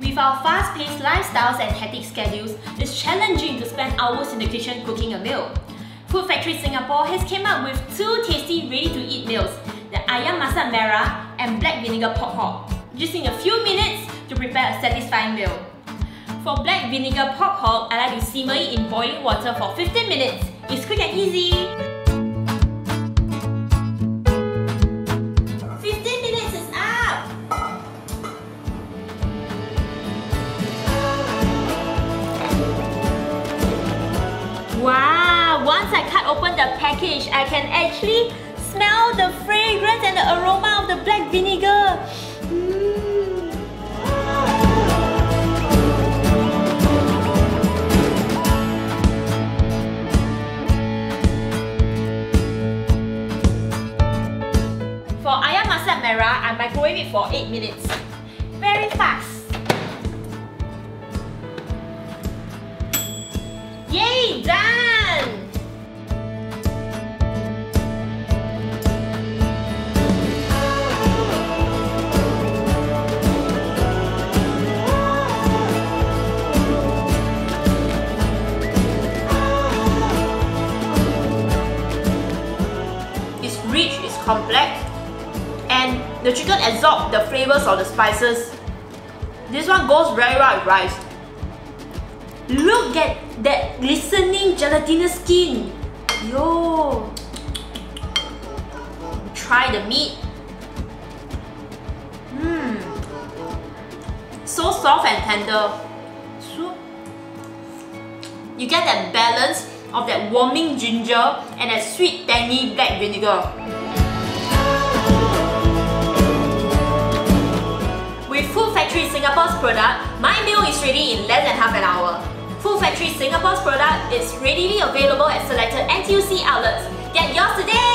With our fast-paced lifestyles and hectic schedules, it's challenging to spend hours in the kitchen cooking a meal. Food Factory Singapore has came up with two tasty ready-to-eat meals, the Ayam Masak Merah and Black Vinegar Pork Hock, using a few minutes to prepare a satisfying meal. For Black Vinegar Pork Hock, I like to simmer it in boiling water for 15 minutes. It's quick and easy. Package, I can actually smell the fragrance and the aroma of the black vinegar. Mm. For ayam masak merah, I microwave it for 8 minutes. Very fast. Complex, and the chicken absorbs the flavors of the spices. This one goes very well with rice. Look at that glistening gelatinous skin. Yo! Try the meat. Mmm. So soft and tender. You get that balance of that warming ginger and that sweet tangy black vinegar. Product, my meal is ready in less than half an hour. Food Factory Singapore's product is readily available at selected NTUC outlets. Get yours today!